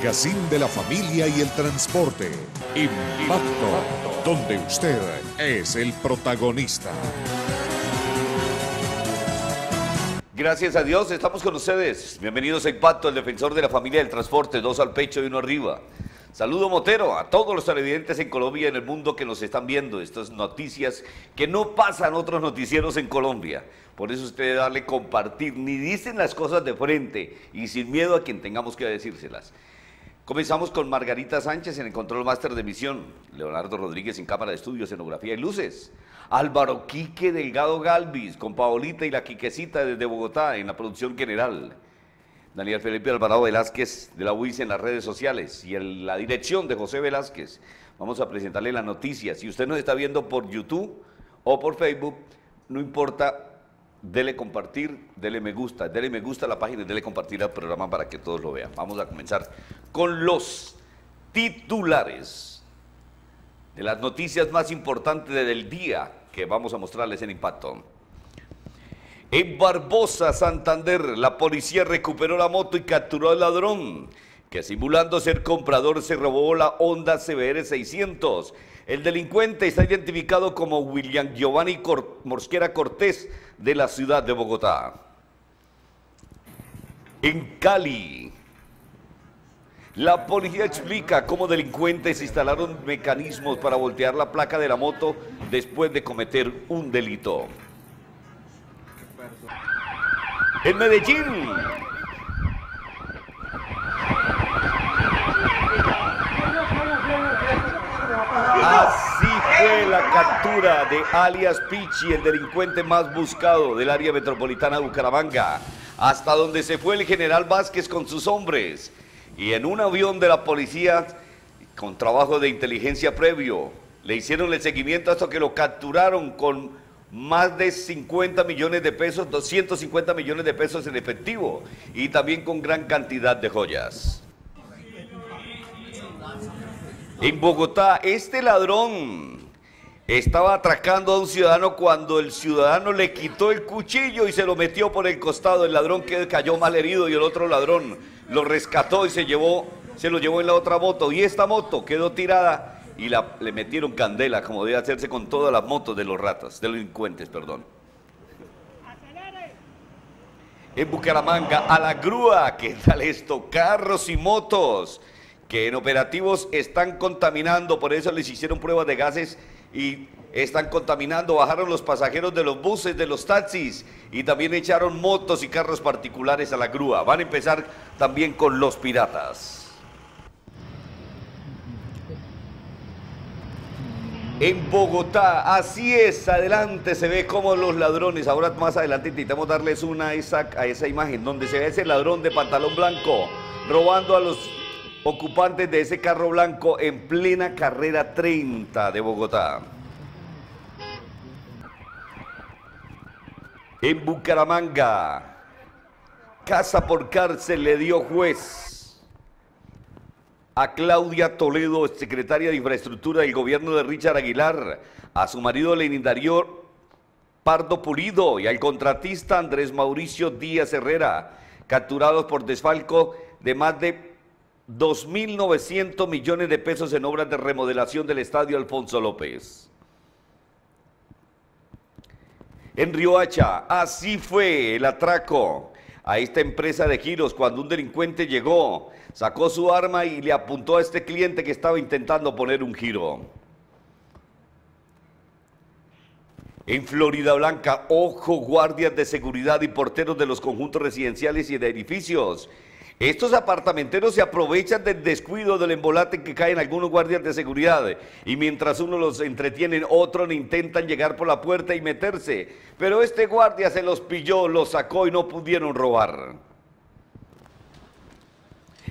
Magazine de la familia y el transporte. Impacto, donde usted es el protagonista. Gracias a Dios, estamos con ustedes. Bienvenidos a Impacto, el defensor de la familia del transporte, dos al pecho y uno arriba. Saludo Motero a todos los televidentes en Colombia y en el mundo que nos están viendo. Estas noticias que no pasan otros noticieros en Colombia. Por eso usted darle compartir, ni dicen las cosas de frente y sin miedo a quien tengamos que decírselas. Comenzamos con Margarita Sánchez en el control máster de misión, Leonardo Rodríguez en cámara de estudio, escenografía y luces, Álvaro Quique Delgado Galvis con Paolita y la Quiquecita desde Bogotá en la producción general, Daniel Felipe Alvarado Velázquez de la UIS en las redes sociales y en la dirección de José Velázquez. Vamos a presentarle las noticias. Si usted nos está viendo por YouTube o por Facebook, no importa dele compartir, dele me gusta, dele me gusta a la página y dele compartir al programa para que todos lo vean. Vamos a comenzar con los titulares de las noticias más importantes del día que vamos a mostrarles en Impacto. En Barbosa, Santander, la policía recuperó la moto y capturó al ladrón, que simulando ser comprador se robó la Honda CBR 600. El delincuente está identificado como William Giovanni Cor Mosquera Cortés, de la ciudad de Bogotá. En Cali, la policía explica cómo delincuentes instalaron mecanismos para voltear la placa de la moto después de cometer un delito. En Medellín, Así fue la captura de alias Pichi, el delincuente más buscado del área metropolitana de Bucaramanga, hasta donde se fue el general Vázquez con sus hombres. Y en un avión de la policía, con trabajo de inteligencia previo, le hicieron el seguimiento hasta que lo capturaron con más de 50 millones de pesos, 250 millones de pesos en efectivo y también con gran cantidad de joyas. En Bogotá, este ladrón estaba atracando a un ciudadano cuando el ciudadano le quitó el cuchillo y se lo metió por el costado. El ladrón que cayó mal herido y el otro ladrón lo rescató y se llevó, se lo llevó en la otra moto. Y esta moto quedó tirada y le metieron candela, como debe hacerse con todas las motos de los ratas, delincuentes, perdón. En Bucaramanga, a la grúa, ¿qué tal esto? Carros y motos que en operativos están contaminando, por eso les hicieron pruebas de gases y están contaminando, bajaron los pasajeros de los buses, de los taxis y también echaron motos y carros particulares a la grúa. Van a empezar también con los piratas. En Bogotá, así es, adelante se ve como los ladrones, ahora más adelante intentamos darles una esa, a esa imagen donde se ve ese ladrón de pantalón blanco robando a los ocupantes de ese carro blanco en plena carrera 30 de Bogotá. En Bucaramanga, casa por cárcel le dio juez a Claudia Toledo, secretaria de Infraestructura del gobierno de Richard Aguilar, a su marido Lenin Darío Pardo Pulido y al contratista Andrés Mauricio Díaz Herrera, capturados por desfalco de más de 2.900 millones de pesos en obras de remodelación del estadio Alfonso López. En Riohacha, así fue el atraco a esta empresa de giros cuando un delincuente llegó, sacó su arma y le apuntó a este cliente que estaba intentando poner un giro. En Florida Blanca, ojo, guardias de seguridad y porteros de los conjuntos residenciales y de edificios estos apartamenteros se aprovechan del descuido del embolate que caen algunos guardias de seguridad y mientras uno los entretiene, otros intentan llegar por la puerta y meterse. Pero este guardia se los pilló, los sacó y no pudieron robar.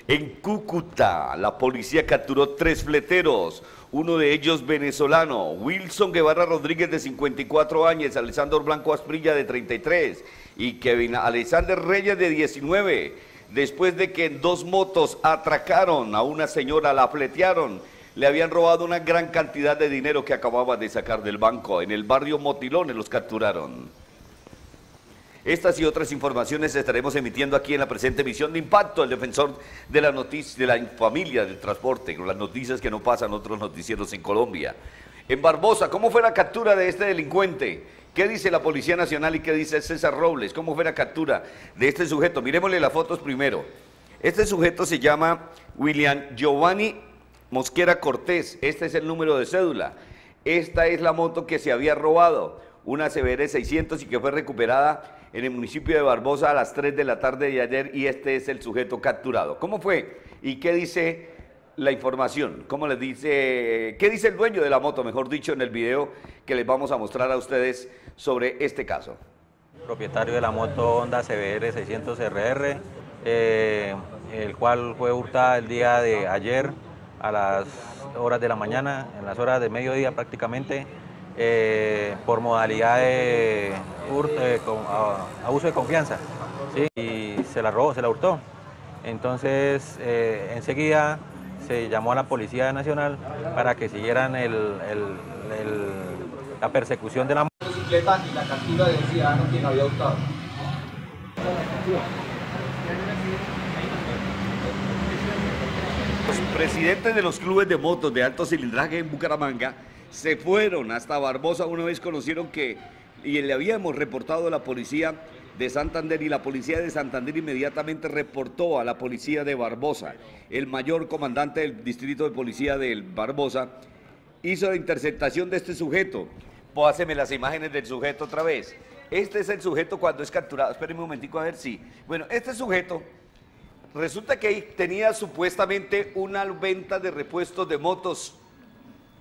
En Cúcuta, la policía capturó tres fleteros, uno de ellos venezolano, Wilson Guevara Rodríguez de 54 años, Alexander Blanco Asprilla de 33 y Kevin Alexander Reyes de 19, después de que dos motos atracaron a una señora, la fletearon, le habían robado una gran cantidad de dinero que acababa de sacar del banco. En el barrio Motilones los capturaron. Estas y otras informaciones estaremos emitiendo aquí en la presente emisión de Impacto, el defensor de la noticia, de la familia del transporte, con las noticias que no pasan otros noticieros en Colombia. En Barbosa, ¿cómo fue la captura de este delincuente? ¿Qué dice la Policía Nacional y qué dice César Robles? ¿Cómo fue la captura de este sujeto? Miremosle las fotos primero. Este sujeto se llama William Giovanni Mosquera Cortés. Este es el número de cédula. Esta es la moto que se había robado, una CBR 600 y que fue recuperada en el municipio de Barbosa a las 3 de la tarde de ayer y este es el sujeto capturado. ¿Cómo fue? ¿Y qué dice la información? ¿Cómo les dice? ¿Qué dice el dueño de la moto, mejor dicho, en el video que les vamos a mostrar a ustedes sobre este caso? Propietario de la moto Honda CBR 600RR, eh, el cual fue hurtada el día de ayer a las horas de la mañana, en las horas de mediodía prácticamente, eh, por modalidad de eh, abuso de confianza, y se la robó, se la hurtó. Entonces, eh, enseguida se llamó a la Policía Nacional para que siguieran la persecución de la motocicleta y la captura del ciudadano quien había hurtado. Los presidentes de los clubes de motos de alto cilindraje en Bucaramanga se fueron hasta Barbosa una vez conocieron que, y le habíamos reportado a la policía de Santander y la policía de Santander inmediatamente reportó a la policía de Barbosa. El mayor comandante del distrito de policía del Barbosa hizo la interceptación de este sujeto. Póaseme las imágenes del sujeto otra vez. Este es el sujeto cuando es capturado. Espérenme un momentico a ver si. Bueno, este sujeto resulta que tenía supuestamente una venta de repuestos de motos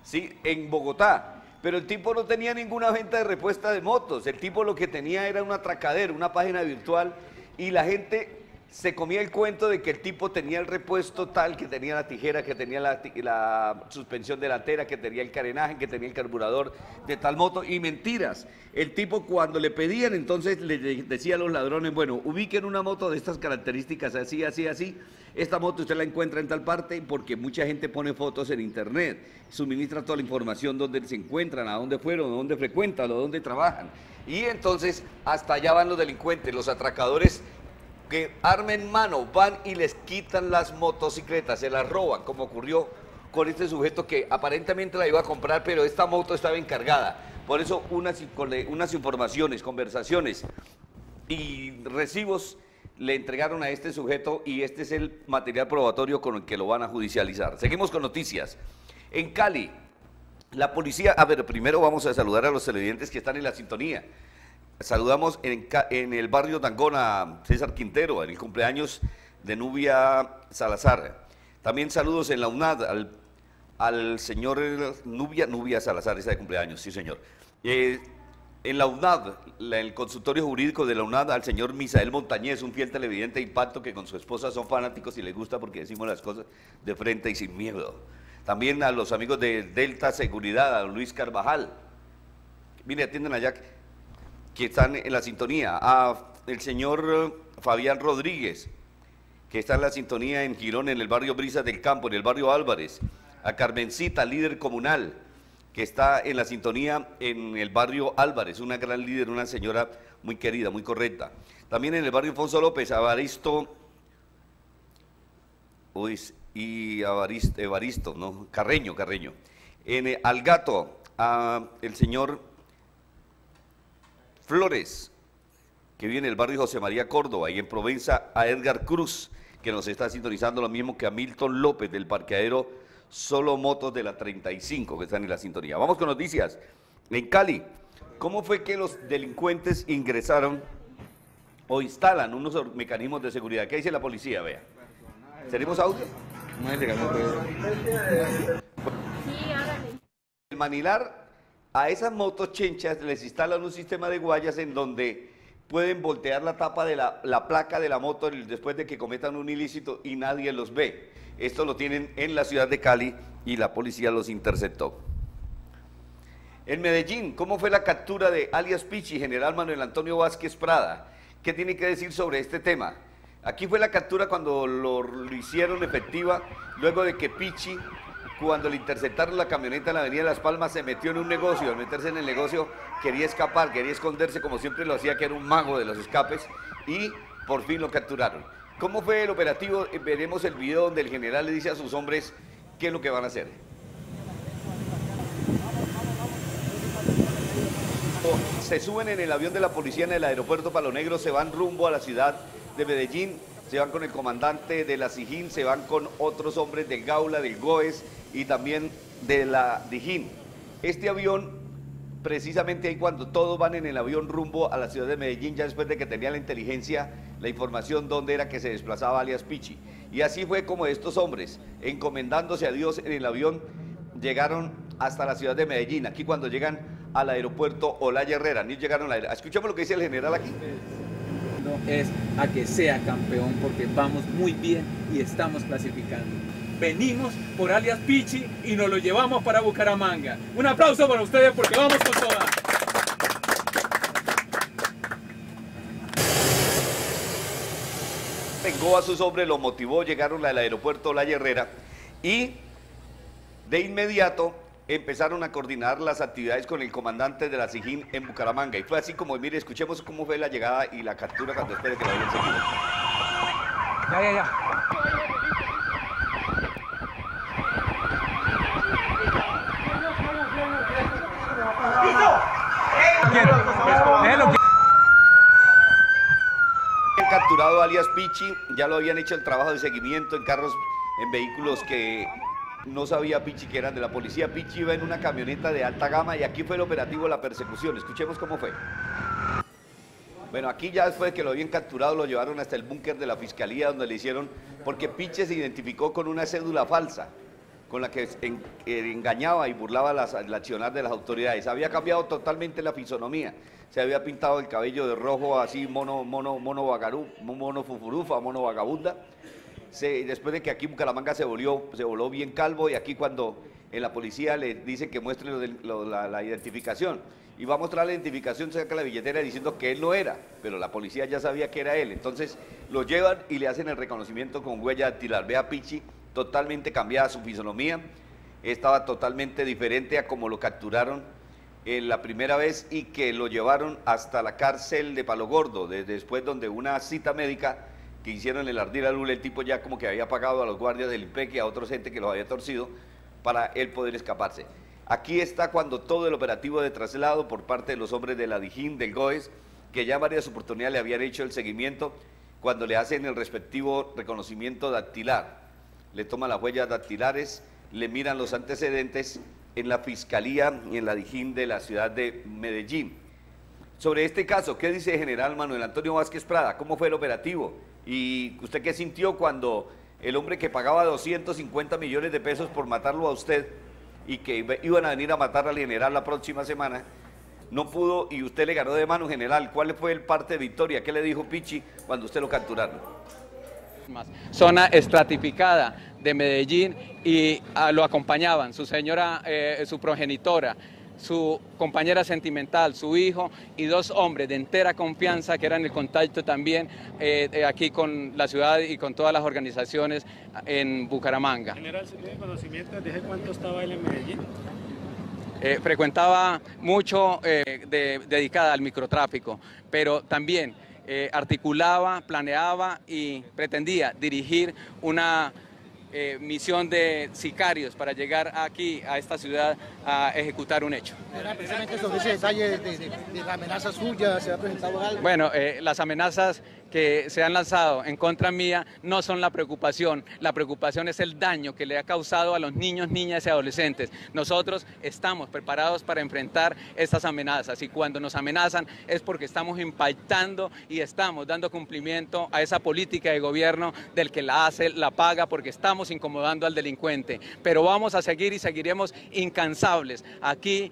¿sí? en Bogotá. Pero el tipo no tenía ninguna venta de repuesta de motos. El tipo lo que tenía era un atracadero, una página virtual. Y la gente se comía el cuento de que el tipo tenía el repuesto tal, que tenía la tijera, que tenía la, suspensión delantera, que tenía el carenaje, que tenía el carburador de tal moto. Y mentiras. El tipo cuando le pedían, entonces le decía a los ladrones, bueno, ubiquen una moto de estas características, así, así, así esta moto usted la encuentra en tal parte porque mucha gente pone fotos en internet, suministra toda la información donde se encuentran, a dónde fueron, dónde frecuentan, a dónde trabajan. Y entonces hasta allá van los delincuentes, los atracadores que armen mano, van y les quitan las motocicletas, se las roban, como ocurrió con este sujeto que aparentemente la iba a comprar, pero esta moto estaba encargada. Por eso unas, unas informaciones, conversaciones y recibos le entregaron a este sujeto y este es el material probatorio con el que lo van a judicializar. Seguimos con noticias. En Cali, la policía, a ver, primero vamos a saludar a los televidentes que están en la sintonía. Saludamos en, el barrio Tangona César Quintero, en el cumpleaños de Nubia Salazar. También saludos en la UNAD al, señor Nubia, Nubia Salazar, está de cumpleaños, sí señor. Eh, en la UNAD, el consultorio jurídico de la UNAD, al señor Misael Montañez, un fiel televidente de impacto que con su esposa son fanáticos y les gusta porque decimos las cosas de frente y sin miedo. También a los amigos de Delta Seguridad, a Luis Carvajal. Mire, atienden allá que están en la sintonía. A el señor Fabián Rodríguez, que está en la sintonía en Girón, en el barrio Brisa del Campo, en el barrio Álvarez. A Carmencita, líder comunal que está en la sintonía en el barrio Álvarez, una gran líder, una señora muy querida, muy correcta. También en el barrio Fonso López, Avaristo, y Avaristo, Evaristo, ¿no? Carreño, Carreño. En eh, Algato, a el señor Flores, que viene del barrio José María Córdoba, y en Provenza a Edgar Cruz, que nos está sintonizando lo mismo que a Milton López del parqueadero solo motos de la 35 que están en la sintonía. Vamos con noticias. En Cali, ¿cómo fue que los delincuentes ingresaron o instalan unos mecanismos de seguridad? ¿Qué dice la policía? Vea. ¿Tenemos audio? No es El manilar a esas motos chenchas les instalan un sistema de guayas en donde pueden voltear la tapa de la, la placa de la moto después de que cometan un ilícito y nadie los ve. Esto lo tienen en la ciudad de Cali y la policía los interceptó. En Medellín, ¿cómo fue la captura de alias Pichi, general Manuel Antonio Vázquez Prada? ¿Qué tiene que decir sobre este tema? Aquí fue la captura cuando lo, hicieron efectiva, luego de que Pichi, cuando le interceptaron la camioneta en la avenida Las Palmas, se metió en un negocio. Al meterse en el negocio, quería escapar, quería esconderse, como siempre lo hacía, que era un mago de los escapes, y por fin lo capturaron. ¿Cómo fue el operativo? Veremos el video donde el general le dice a sus hombres qué es lo que van a hacer. se suben en el avión de la policía en el aeropuerto Palo Negro, se van rumbo a la ciudad de Medellín, se van con el comandante de la Sijín, se van con otros hombres del Gaula, del GOES y también de la Dijín. Este avión, precisamente ahí cuando todos van en el avión rumbo a la ciudad de Medellín, ya después de que tenía la inteligencia, la información dónde era que se desplazaba alias Pichi. Y así fue como estos hombres, encomendándose a Dios en el avión, llegaron hasta la ciudad de Medellín. Aquí cuando llegan al aeropuerto Olaya Herrera, ni llegaron a la... Escuchemos lo que dice el general aquí. Es a que sea campeón porque vamos muy bien y estamos clasificando. Venimos por alias Pichi y nos lo llevamos para Bucaramanga. Un aplauso para ustedes porque vamos con todas. Vengó a sus hombres, lo motivó, llegaron al aeropuerto La Herrera y de inmediato empezaron a coordinar las actividades con el comandante de la SIGIN en Bucaramanga. Y fue así como, mire, escuchemos cómo fue la llegada y la captura cuando espere que la hayan seguido. Ya, ya, ya. Capturado alias Pichi, ya lo habían hecho el trabajo de seguimiento en carros, en vehículos que no sabía Pichi que eran de la policía. Pichi iba en una camioneta de alta gama y aquí fue el operativo de la persecución. Escuchemos cómo fue. Bueno, aquí ya después de que lo habían capturado, lo llevaron hasta el búnker de la fiscalía donde le hicieron, porque Pichi se identificó con una cédula falsa, con la que eh, engañaba y burlaba las, el accionar de las autoridades. Había cambiado totalmente la fisonomía. Se había pintado el cabello de rojo así, mono, mono, mono vagarú, mono fufurufa, mono vagabunda después de que aquí Bucaramanga se volvió, se voló bien calvo y aquí cuando en la policía le dice que muestre la, identificación y va a mostrar la identificación, saca la billetera diciendo que él no era, pero la policía ya sabía que era él. Entonces lo llevan y le hacen el reconocimiento con huella dactilar. Ve a Pichi, totalmente cambiada su fisonomía, estaba totalmente diferente a como lo capturaron en la primera vez y que lo llevaron hasta la cárcel de Palo Gordo, después donde una cita médica que hicieron el ardir al Lula, el tipo ya como que había pagado a los guardias del IPEC y a otra gente que lo había torcido para él poder escaparse. Aquí está cuando todo el operativo de traslado por parte de los hombres de la Dijín, del GOES, que ya varias oportunidades le habían hecho el seguimiento, cuando le hacen el respectivo reconocimiento dactilar. Le toman las huellas dactilares, le miran los antecedentes en la Fiscalía y en la Dijín de la ciudad de Medellín. Sobre este caso, ¿qué dice el general Manuel Antonio Vázquez Prada? ¿Cómo fue el operativo? ¿Y usted qué sintió cuando el hombre que pagaba 250 millones de pesos por matarlo a usted y que iban a venir a matar al general la próxima semana, no pudo y usted le ganó de mano general? ¿Cuál fue el parte de victoria? ¿Qué le dijo Pichi cuando usted lo capturaron? Zona estratificada de Medellín y ah, lo acompañaban su señora, eh, su progenitora, su compañera sentimental, su hijo y dos hombres de entera confianza que eran el contacto también eh, eh, aquí con la ciudad y con todas las organizaciones en Bucaramanga. General, ¿se tiene conocimiento desde cuánto estaba él en Medellín? Eh, frecuentaba mucho dedicada al microtráfico, pero también articulaba, planeaba y pretendía dirigir una eh, misión de sicarios para llegar aquí a esta ciudad a ejecutar un hecho. Era precisamente sobre ese detalle de, de, de, la amenaza suya, ¿se ha presentado algo? Bueno, eh, las amenazas que se han lanzado en contra mía no son la preocupación, la preocupación es el daño que le ha causado a los niños, niñas y adolescentes. Nosotros estamos preparados para enfrentar estas amenazas y cuando nos amenazan es porque estamos impactando y estamos dando cumplimiento a esa política de gobierno del que la hace, la paga porque estamos incomodando al delincuente. Pero vamos a seguir y seguiremos incansables. Aquí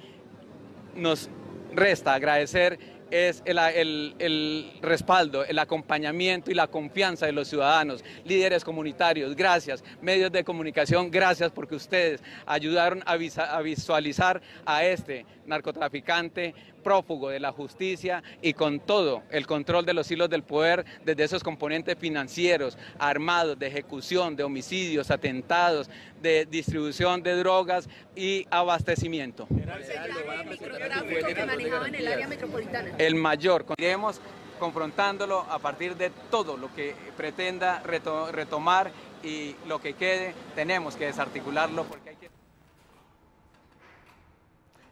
nos resta agradecer es el, el, el, respaldo, el acompañamiento y la confianza de los ciudadanos, líderes comunitarios, gracias, medios de comunicación, gracias porque ustedes ayudaron a, a visualizar a este narcotraficante prófugo de la justicia y con todo el control de los hilos del poder desde esos componentes financieros, armados, de ejecución, de homicidios, atentados, de distribución de drogas y abastecimiento. El mayor, iremos confrontándolo a partir de todo lo que pretenda retomar y lo que quede, tenemos que desarticularlo porque hay que...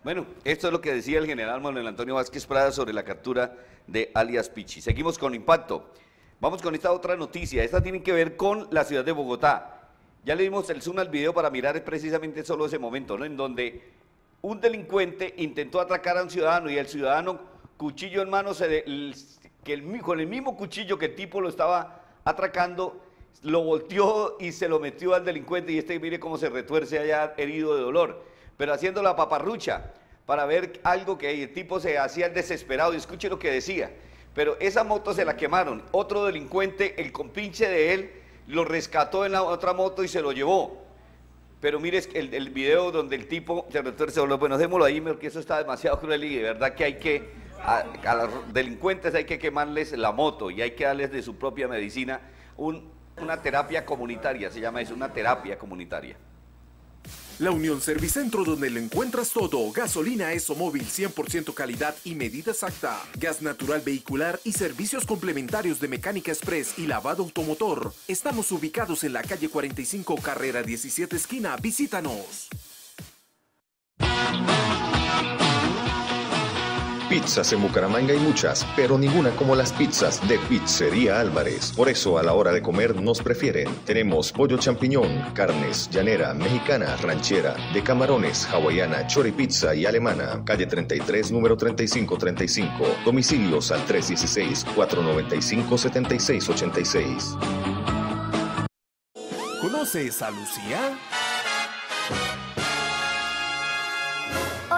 Bueno, esto es lo que decía el general Manuel Antonio Vázquez Prada sobre la captura de alias Pichi. Seguimos con impacto. Vamos con esta otra noticia. Esta tiene que ver con la ciudad de Bogotá. Ya le dimos el zoom al video para mirar precisamente solo ese momento, ¿no? En donde un delincuente intentó atracar a un ciudadano y el ciudadano, cuchillo en mano, que con el mismo cuchillo que el tipo lo estaba atracando, lo volteó y se lo metió al delincuente y este mire cómo se retuerce allá herido de dolor pero haciendo la paparrucha para ver algo que el tipo se hacía desesperado y escuche lo que decía. Pero esa moto se la quemaron. Otro delincuente, el compinche de él, lo rescató en la otra moto y se lo llevó. Pero mire el, el video donde el tipo se retuerce. Bueno, démoslo ahí porque eso está demasiado cruel y de verdad que hay que, a, los delincuentes hay que quemarles la moto y hay que darles de su propia medicina una terapia comunitaria, se llama eso, una terapia comunitaria. La Unión Servicentro donde lo encuentras todo. Gasolina ESO móvil 100% calidad y medida exacta. Gas natural vehicular y servicios complementarios de mecánica express y lavado automotor. Estamos ubicados en la calle 45 carrera 17 esquina. Visítanos. Pizzas en Bucaramanga hay muchas, pero ninguna como las pizzas de Pizzería Álvarez. Por eso a la hora de comer nos prefieren. Tenemos pollo champiñón, carnes, llanera, mexicana, ranchera, de camarones, hawaiana, choripizza y alemana. Calle 33, número 3535. Domicilios al 316-495-7686. ¿Conoces a Lucía?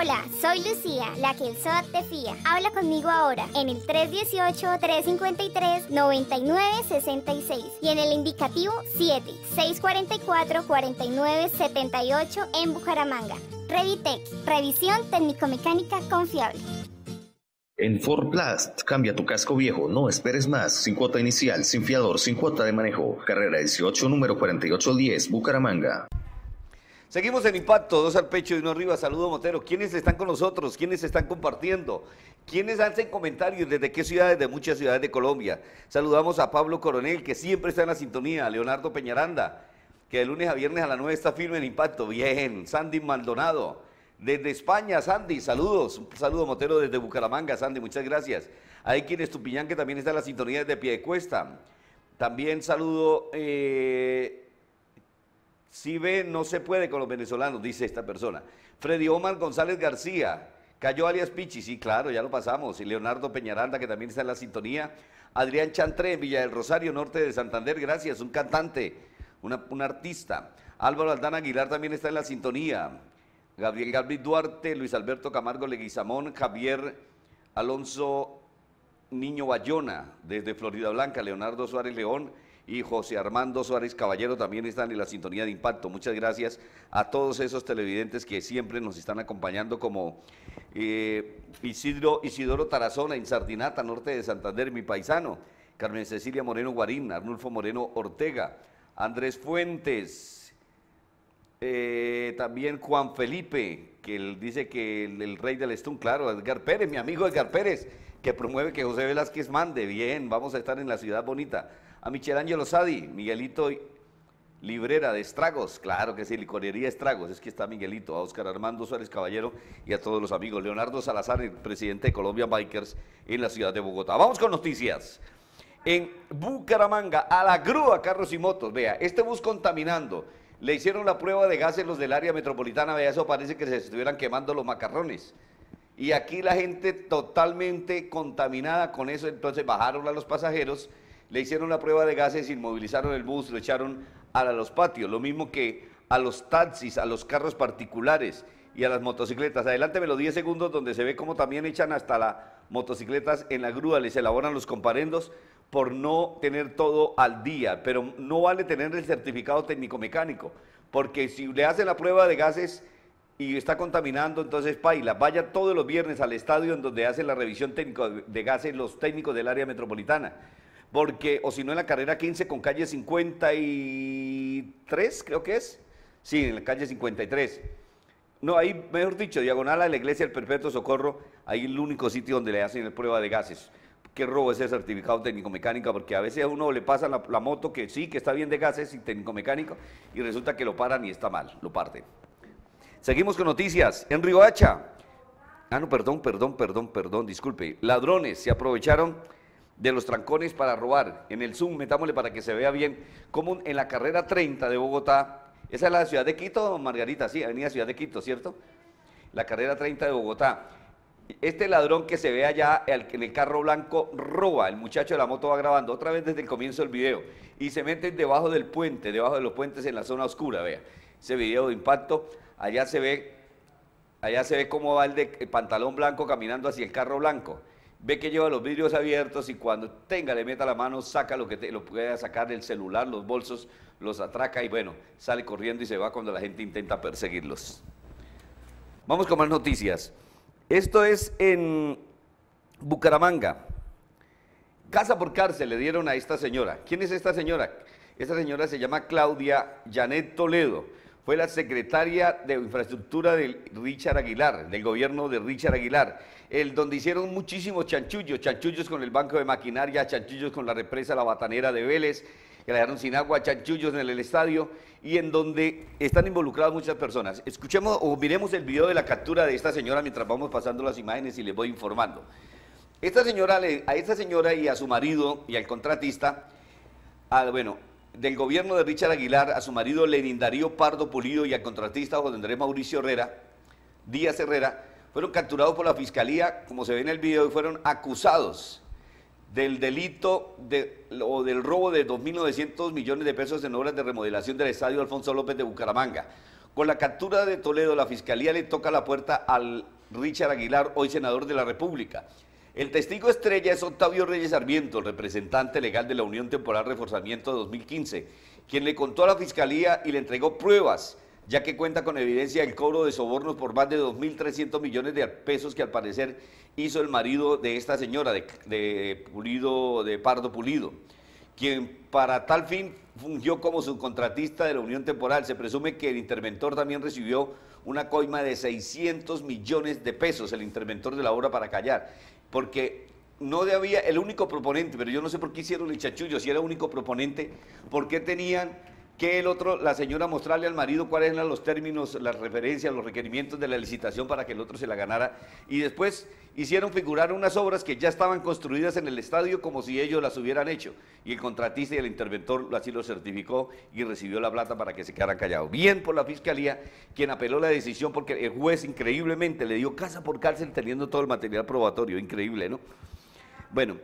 Hola, soy Lucía, la que el SOAT te fía. Habla conmigo ahora en el 318-353-9966 y en el indicativo 7-644-4978 en Bucaramanga. Revitec, revisión técnico-mecánica confiable. En Ford Blast, cambia tu casco viejo, no esperes más, sin cuota inicial, sin fiador, sin cuota de manejo. Carrera 18, número 4810, Bucaramanga. Seguimos en Impacto, dos al pecho y uno arriba. Saludo Motero. ¿Quiénes están con nosotros? ¿Quiénes están compartiendo? ¿Quiénes hacen comentarios? ¿Desde qué ciudades? De muchas ciudades de Colombia. Saludamos a Pablo Coronel, que siempre está en la sintonía. Leonardo Peñaranda, que de lunes a viernes a las 9 está firme en Impacto. Bien. Sandy Maldonado. Desde España, Sandy, saludos. Un saludo Motero desde Bucaramanga, Sandy, muchas gracias. Hay quien Estupiñán, que también está en la sintonía desde Piedecuesta. También saludo... Eh, si ve, no se puede con los venezolanos, dice esta persona. Freddy Omar González García, cayó alias Pichi, sí, claro, ya lo pasamos. Y Leonardo Peñaranda, que también está en la sintonía. Adrián Chantré, Villa del Rosario, norte de Santander, gracias, un cantante, un artista. Álvaro Aldana Aguilar también está en la sintonía. Gabriel Gabriel Duarte, Luis Alberto Camargo Leguizamón, Javier Alonso Niño Bayona, desde Florida Blanca, Leonardo Suárez León y José Armando Suárez Caballero también están en la sintonía de impacto. Muchas gracias a todos esos televidentes que siempre nos están acompañando como eh, Isidro, Isidoro Tarazona en Sardinata, norte de Santander, mi paisano, Carmen Cecilia Moreno Guarín, Arnulfo Moreno Ortega, Andrés Fuentes, eh, también Juan Felipe, que dice que el, rey del Estún, claro, Edgar Pérez, mi amigo Edgar Pérez, que promueve que José Velázquez mande. Bien, vamos a estar en la ciudad bonita a Michelangelo Sadi, Miguelito Librera de Estragos, claro que sí, Licorería Estragos, es que está Miguelito, a Oscar Armando Suárez Caballero y a todos los amigos. Leonardo Salazar, el presidente de Colombia Bikers en la ciudad de Bogotá. Vamos con noticias. En Bucaramanga, a la grúa carros y motos, vea, este bus contaminando. Le hicieron la prueba de gases los del área metropolitana, vea, eso parece que se estuvieran quemando los macarrones. Y aquí la gente totalmente contaminada con eso, entonces bajaron a los pasajeros le hicieron la prueba de gases, inmovilizaron el bus, lo echaron a los patios, lo mismo que a los taxis, a los carros particulares y a las motocicletas. Adelánteme los 10 segundos donde se ve cómo también echan hasta la motocicletas en la grúa, les elaboran los comparendos por no tener todo al día, pero no vale tener el certificado técnico mecánico, porque si le hacen la prueba de gases y está contaminando, entonces paila, vaya todos los viernes al estadio en donde hacen la revisión técnica de gases los técnicos del área metropolitana, porque, o si no en la carrera 15 con calle 53, creo que es, sí, en la calle 53. No, ahí, mejor dicho, diagonal a la iglesia del Perpetuo Socorro, ahí el único sitio donde le hacen la prueba de gases qué robo ese certificado técnico-mecánico, porque a veces a uno le pasa la, la, moto que sí, que está bien de gases y técnico-mecánico, y resulta que lo paran y está mal, lo parten. Seguimos con noticias. En Riohacha, ah, no, perdón, perdón, perdón, perdón, disculpe, ladrones se aprovecharon de los trancones para robar. En el Zoom, metámosle para que se vea bien, como en la carrera 30 de Bogotá, esa es la ciudad de Quito, Margarita, sí, avenida Ciudad de Quito, ¿cierto? La carrera 30 de Bogotá este ladrón que se ve allá en el carro blanco roba, el muchacho de la moto va grabando otra vez desde el comienzo del video y se mete debajo del puente, debajo de los puentes en la zona oscura, vea, ese video de impacto, allá se ve, allá se ve cómo va el, pantalón blanco caminando hacia el carro blanco, ve que lleva los vidrios abiertos y cuando tenga, le meta la mano, saca lo que lo pueda sacar del celular, los bolsos, los atraca y bueno, sale corriendo y se va cuando la gente intenta perseguirlos. Vamos con más noticias. Esto es en Bucaramanga. Casa por cárcel le dieron a esta señora. ¿Quién es esta señora? Esta señora se llama Claudia Janet Toledo. Fue la secretaria de infraestructura de Richard Aguilar, del gobierno de Richard Aguilar, el donde hicieron muchísimos chanchullos, chanchullos con el Banco de Maquinaria, chanchullos con la represa La Batanera de Vélez, que la dejaron sin agua, chanchullos en el estadio y en donde están involucradas muchas personas. Escuchemos o miremos el video de la captura de esta señora mientras vamos pasando las imágenes y les voy informando. Esta señora, a esta señora y a su marido y al contratista, bueno, del gobierno de Richard Aguilar, a su marido Lenin Darío Pardo Pulido y al contratista José Andrés Mauricio Herrera, Díaz Herrera, fueron capturados por la fiscalía, como se ve en el video, y fueron acusados del delito de, o del robo de 2.900 millones de pesos en obras de remodelación del estadio Alfonso López de Bucaramanga. Con la captura de Toledo, la Fiscalía le toca la puerta al Richard Aguilar, hoy senador de la República. El testigo estrella es Octavio Reyes Sarmiento, representante legal de la Unión Temporal Reforzamiento 2015, quien le contó a la Fiscalía y le entregó pruebas ya que cuenta con evidencia del cobro de sobornos por más de 2.300 millones de pesos que al parecer hizo el marido de esta señora, de, Pulido, de Pardo Pulido, quien para tal fin fungió como subcontratista de la Unión Temporal. Se presume que el interventor también recibió una coima de 600 millones de pesos, el interventor de la obra para callar, porque no había el único proponente, pero yo no sé por qué hicieron el chachullo, si era único proponente, ¿por qué tenían que el otro, la señora mostrarle al marido cuáles eran los términos, las referencias, los requerimientos de la licitación para que el otro se la ganara. Y después hicieron figurar unas obras que ya estaban construidas en el estadio como si ellos las hubieran hecho. Y el contratista y el interventor así lo certificó y recibió la plata para que se quedaran callados. Bien por la fiscalía, quien apeló la decisión porque el juez increíblemente le dio casa por cárcel teniendo todo el material probatorio. Increíble, ¿no? Bueno,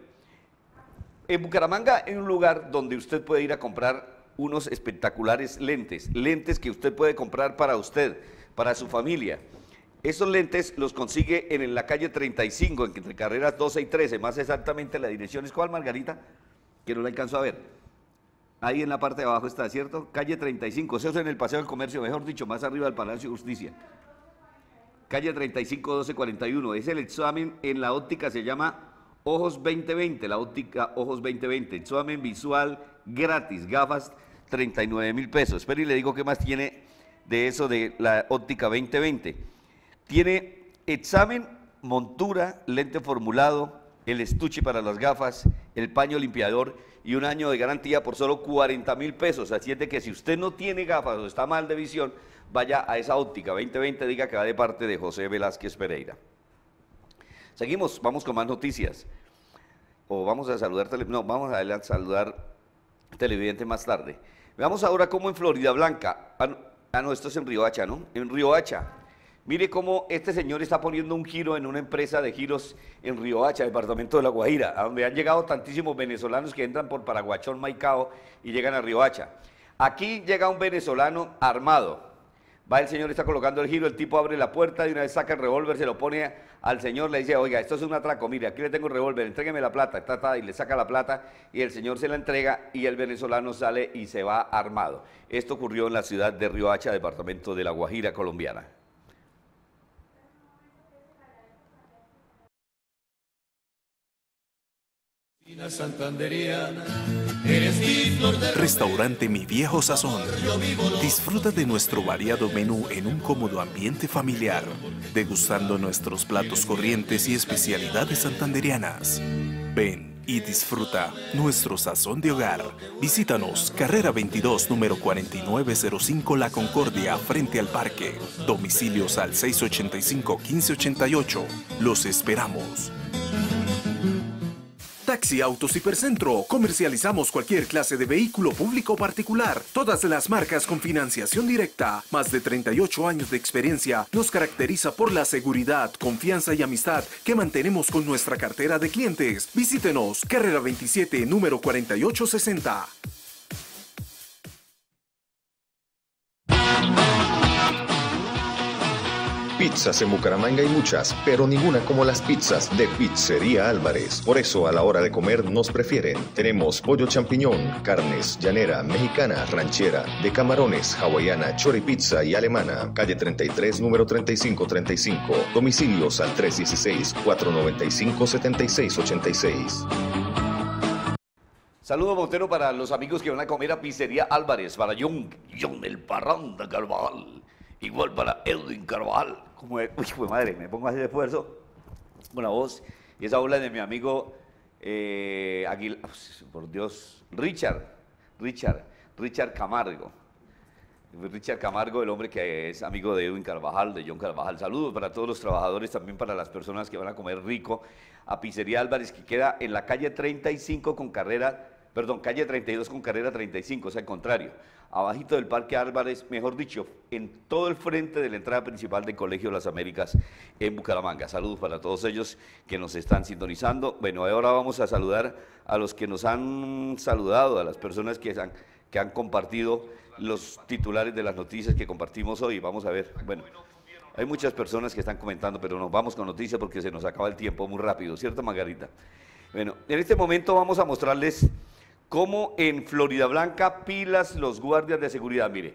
en Bucaramanga hay un lugar donde usted puede ir a comprar unos espectaculares lentes, lentes que usted puede comprar para usted, para su familia. Esos lentes los consigue en la calle 35, entre carreras 12 y 13, más exactamente la dirección es cuál, Margarita, que no la alcanzo a ver. Ahí en la parte de abajo está, ¿cierto? Calle 35, eso es en el Paseo del Comercio, mejor dicho, más arriba del Palacio de Justicia. Calle 35, 1241, es el examen en la óptica, se llama Ojos 2020, la óptica Ojos 2020, examen visual gratis, gafas 39 mil pesos. Espero y le digo qué más tiene de eso de la óptica 2020. Tiene examen, montura, lente formulado, el estuche para las gafas, el paño limpiador y un año de garantía por solo 40 mil pesos. Así es de que si usted no tiene gafas o está mal de visión, vaya a esa óptica 2020, diga que va de parte de José Velázquez Pereira. Seguimos, vamos con más noticias. O vamos a saludar, no, vamos a saludar televidente más tarde. Veamos ahora cómo en Florida Blanca, ah, no, esto es en Río Hacha, ¿no? En Río Hacha. Mire cómo este señor está poniendo un giro en una empresa de giros en Río Hacha, departamento de La Guajira, a donde han llegado tantísimos venezolanos que entran por Paraguachón, Maicao y llegan a Río Hacha. Aquí llega un venezolano armado, Va el señor, está colocando el giro, el tipo abre la puerta, y una vez saca el revólver, se lo pone al señor, le dice, oiga, esto es un atraco, mire, aquí le tengo el revólver, entrégueme la plata, ta, y le saca la plata, y el señor se la entrega, y el venezolano sale y se va armado. Esto ocurrió en la ciudad de Riohacha, departamento de La Guajira, colombiana. Restaurante Mi Viejo Sazón. Disfruta de nuestro variado menú en un cómodo ambiente familiar, degustando nuestros platos corrientes y especialidades santanderianas. Ven y disfruta nuestro sazón de hogar. Visítanos, carrera 22, número 4905 La Concordia, frente al parque. Domicilios al 685-1588. Los esperamos. Taxi Autos Hipercentro. Comercializamos cualquier clase de vehículo público particular. Todas las marcas con financiación directa. Más de 38 años de experiencia nos caracteriza por la seguridad, confianza y amistad que mantenemos con nuestra cartera de clientes. Visítenos, carrera 27, número 4860. Pizzas en Bucaramanga hay muchas, pero ninguna como las pizzas de Pizzería Álvarez. Por eso a la hora de comer nos prefieren. Tenemos pollo champiñón, carnes, llanera, mexicana, ranchera, de camarones, hawaiana, choripizza y alemana. Calle 33, número 3535. Domicilios al 316-495-7686. Saludo Montero para los amigos que van a comer a Pizzería Álvarez, para John, John el Parranda Carvajal, igual para Edwin Carvajal, como uy, pues madre, me pongo a hacer esfuerzo con la voz, y esa habla de mi amigo eh, Aguil- pues, por Dios, Richard, Richard, Richard Camargo. Richard Camargo, el hombre que es amigo de Edwin Carvajal, de John Carvajal. Saludos para todos los trabajadores, también para las personas que van a comer rico a Pizzería Álvarez, que queda en la calle 35 con carrera, perdón, calle 32 con carrera 35, o sea, al contrario, abajito del Parque Álvarez, mejor dicho, en todo el frente de la entrada principal del Colegio de las Américas en Bucaramanga. Saludos para todos ellos que nos están sintonizando. Bueno, ahora vamos a saludar a los que nos han saludado, a las personas que han, que han compartido los titulares de las noticias que compartimos hoy. Vamos a ver, bueno, hay muchas personas que están comentando, pero nos vamos con noticias porque se nos acaba el tiempo muy rápido, ¿cierto, Margarita? Bueno, en este momento vamos a mostrarles cómo en Florida Blanca pilas los guardias de seguridad. Mire,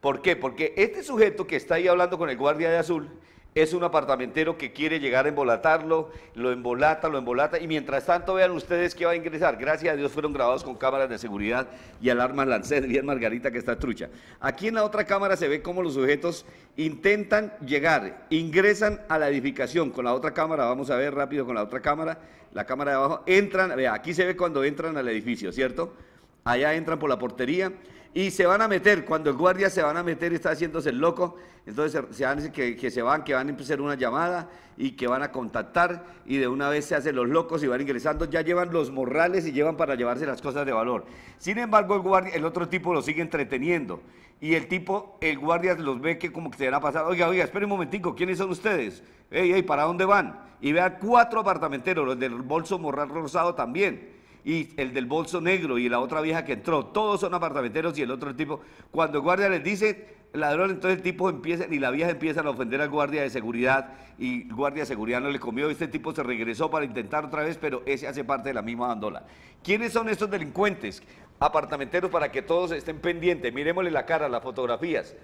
¿por qué? Porque este sujeto que está ahí hablando con el guardia de azul es un apartamentero que quiere llegar a embolatarlo, lo embolata, lo embolata, y mientras tanto vean ustedes que va a ingresar. Gracias a Dios fueron grabados con cámaras de seguridad y alarmas Lancet, bien Margarita que está trucha. Aquí en la otra cámara se ve cómo los sujetos intentan llegar, ingresan a la edificación con la otra cámara, vamos a ver rápido con la otra cámara, la cámara de abajo, entran, vea, aquí se ve cuando entran al edificio, ¿cierto? Allá entran por la portería y se van a meter, cuando el guardia se van a meter y está haciéndose el loco, entonces se, van que, que se van, que van a hacer una llamada y que van a contactar y de una vez se hacen los locos y van ingresando, ya llevan los morrales y llevan para llevarse las cosas de valor. Sin embargo, el, guardia, el otro tipo lo sigue entreteniendo y el tipo, el guardia los ve que como que se van a pasar, oiga, oiga, espere un momentico, ¿quiénes son ustedes? Ey, ey, ¿para dónde van? Y vean cuatro apartamenteros, los del bolso morral rosado también y el del bolso negro y la otra vieja que entró, todos son apartamenteros y el otro tipo, cuando el guardia les dice ladrón, entonces el tipo empieza y la vieja empiezan a ofender al guardia de seguridad y el guardia de seguridad no le comió, este tipo se regresó para intentar otra vez, pero ese hace parte de la misma bandola. ¿Quiénes son estos delincuentes? Apartamenteros para que todos estén pendientes, miremosle la cara, las fotografías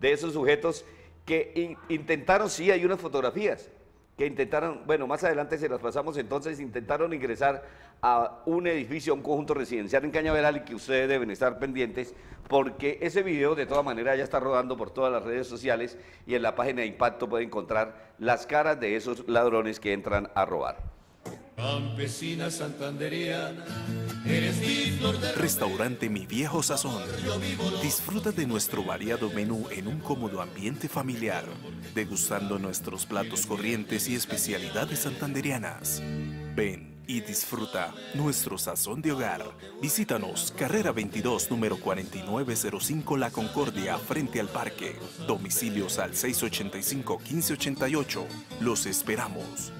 de esos sujetos que in- intentaron, sí hay unas fotografías, que intentaron, bueno, más adelante se las pasamos, entonces intentaron ingresar a un edificio, a un conjunto residencial en Cañaveral y que ustedes deben estar pendientes porque ese video de todas maneras ya está rodando por todas las redes sociales y en la página de Impacto pueden encontrar las caras de esos ladrones que entran a robar. Campesina santanderiana, Restaurante Mi Viejo Sazón. Disfruta de nuestro variado menú en un cómodo ambiente familiar, degustando nuestros platos corrientes y especialidades santanderianas. Ven y disfruta nuestro sazón de hogar. Visítanos, carrera 22, número 4905 La Concordia, frente al parque. Domicilios al 685-1588. Los esperamos.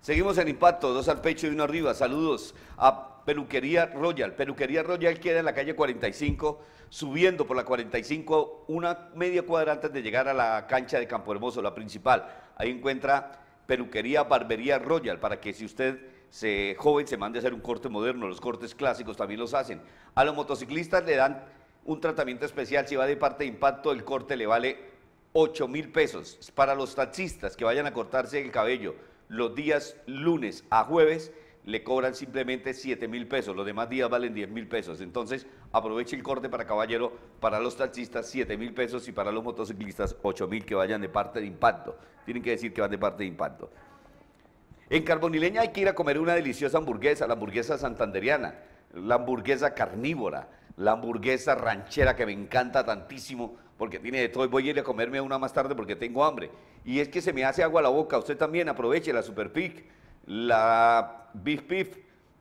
Seguimos en Impacto, dos al pecho y uno arriba. Saludos a Peluquería Royal. Peluquería Royal queda en la calle 45, subiendo por la 45, una media cuadra antes de llegar a la cancha de Campo Hermoso, la principal. Ahí encuentra Peluquería Barbería Royal, para que si usted se joven se mande a hacer un corte moderno, los cortes clásicos también los hacen. A los motociclistas le dan un tratamiento especial, si va de parte de impacto, el corte le vale 8 mil pesos. Para los taxistas que vayan a cortarse el cabello los días lunes a jueves, le cobran simplemente 7 mil pesos, los demás días valen 10 mil pesos. Entonces, aproveche el corte para caballero, para los taxistas 7 mil pesos y para los motociclistas 8 mil que vayan de parte de impacto. Tienen que decir que van de parte de impacto. En Carbonileña hay que ir a comer una deliciosa hamburguesa, la hamburguesa santanderiana, la hamburguesa carnívora, la hamburguesa ranchera que me encanta tantísimo porque tiene de todo. Voy a ir a comerme una más tarde porque tengo hambre. Y es que se me hace agua la boca. Usted también aproveche la Super Pig, la Beef Beef,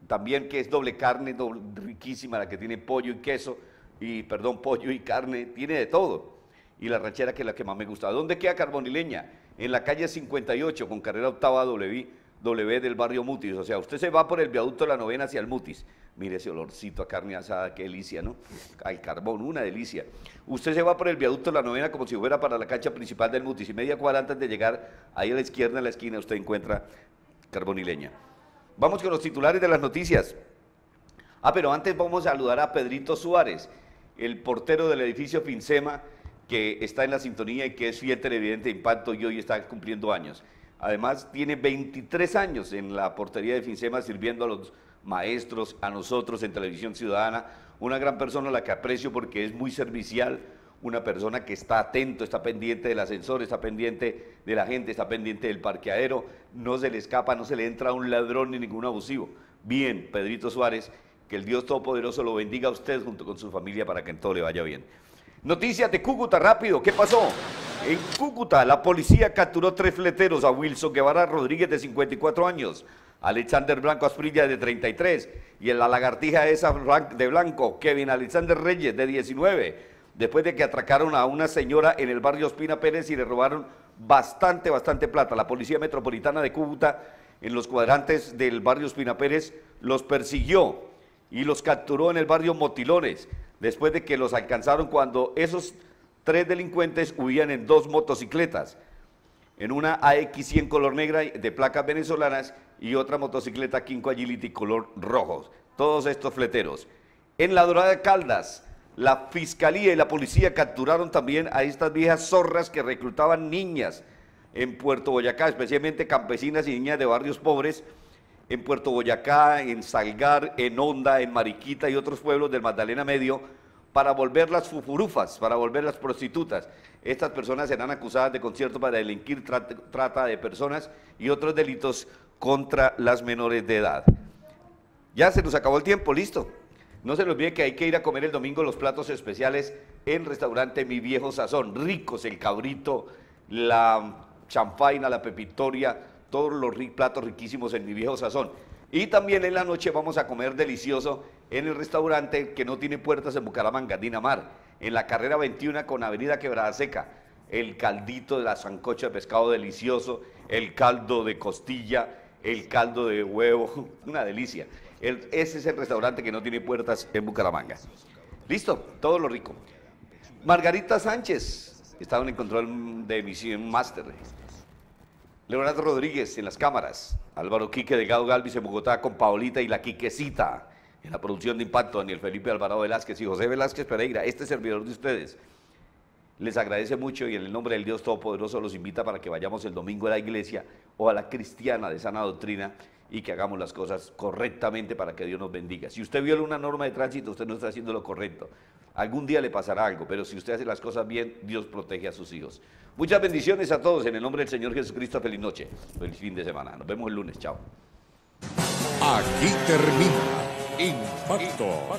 también que es doble carne, riquísima, la que tiene pollo y queso, y perdón, pollo y carne, tiene de todo. Y la ranchera que es la que más me gusta. ¿Dónde queda Carbonileña? En la calle 58 con carrera octava W W del barrio Mutis. O sea, usted se va por el viaducto de la novena hacia el Mutis. Mire ese olorcito a carne asada, qué delicia, ¿no? Al carbón, una delicia. Usted se va por el viaducto de la novena como si fuera para la cancha principal del Mutis. Y media cuadra antes de llegar, ahí a la izquierda en la esquina, usted encuentra carbonileña. Vamos con los titulares de las noticias. Ah, pero antes vamos a saludar a Pedrito Suárez, el portero del edificio Finsema, que está en la sintonía y que es fiel televidente de impacto y hoy está cumpliendo años. Además, tiene 23 años en la portería de Finsema sirviendo a los maestros, a nosotros en Televisión Ciudadana. Una gran persona a la que aprecio porque es muy servicial, una persona que está atento, está pendiente del ascensor, está pendiente de la gente, está pendiente del parqueadero, no se le escapa, no se le entra un ladrón ni ningún abusivo. Bien, Pedrito Suárez, que el Dios Todopoderoso lo bendiga a usted junto con su familia para que en todo le vaya bien. Noticias de Cúcuta, rápido, ¿qué pasó? En Cúcuta, la policía capturó tres fleteros a Wilson Guevara Rodríguez de 54 años, Alexander Blanco Asprilla de 33 y en la lagartija esa de Blanco, Kevin Alexander Reyes de 19, después de que atracaron a una señora en el barrio Espina Pérez y le robaron bastante, bastante plata. La Policía Metropolitana de Cúcuta, en los cuadrantes del barrio Espina Pérez, los persiguió y los capturó en el barrio Motilones, después de que los alcanzaron cuando esos tres delincuentes huían en dos motocicletas, en una AX100 color negra de placas venezolanas y otra motocicleta Quinco Agility color rojo. Todos estos fleteros. En la Dorada de Caldas, la Fiscalía y la Policía capturaron también a estas viejas zorras que reclutaban niñas en Puerto Boyacá, especialmente campesinas y niñas de barrios pobres, en Puerto Boyacá, en Salgar, en Honda, en Mariquita y otros pueblos del Magdalena Medio, para volverlas fufurufas, para volverlas prostitutas. Estas personas serán acusadas de concierto para delinquir trata de personas y otros delitos contra las menores de edad. Ya se nos acabó el tiempo, listo. No se les olvide que hay que ir a comer el domingo los platos especiales en restaurante Mi Viejo Sazón. Ricos, el cabrito, la champaina, la pepitoria, todos los platos riquísimos en Mi Viejo Sazón. Y también en la noche vamos a comer delicioso en el restaurante que no tiene puertas en Bucaramanga, Dinamar, en la carrera 21 con Avenida Quebrada Seca. El caldito de la sancocha de pescado delicioso, el caldo de costilla, el caldo de huevo, una delicia. ese es el restaurante que no tiene puertas en Bucaramanga. Listo, todo lo rico. Margarita Sánchez, estaba en el control de emisión máster. Leonardo Rodríguez en las cámaras. Álvaro Quique Delgado Galvis en Bogotá con Paolita y la Quiquecita. En la producción de Impacto, Daniel Felipe Alvarado Velázquez y José Velázquez Pereira, este servidor de ustedes, les agradece mucho y en el nombre del Dios Todopoderoso los invita para que vayamos el domingo a la iglesia o a la cristiana de sana doctrina y que hagamos las cosas correctamente para que Dios nos bendiga. Si usted viola una norma de tránsito, usted no está haciendo lo correcto. Algún día le pasará algo, pero si usted hace las cosas bien, Dios protege a sus hijos. Muchas bendiciones a todos en el nombre del Señor Jesucristo. Feliz noche, feliz fin de semana. Nos vemos el lunes. Chao. Aquí termina Impacto.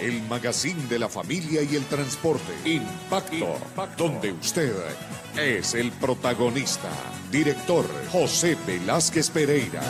El magazine de la familia y el transporte. Impacto. Donde usted es el protagonista. Director José Velázquez Pereira.